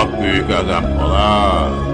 Çok büyük adam Polat.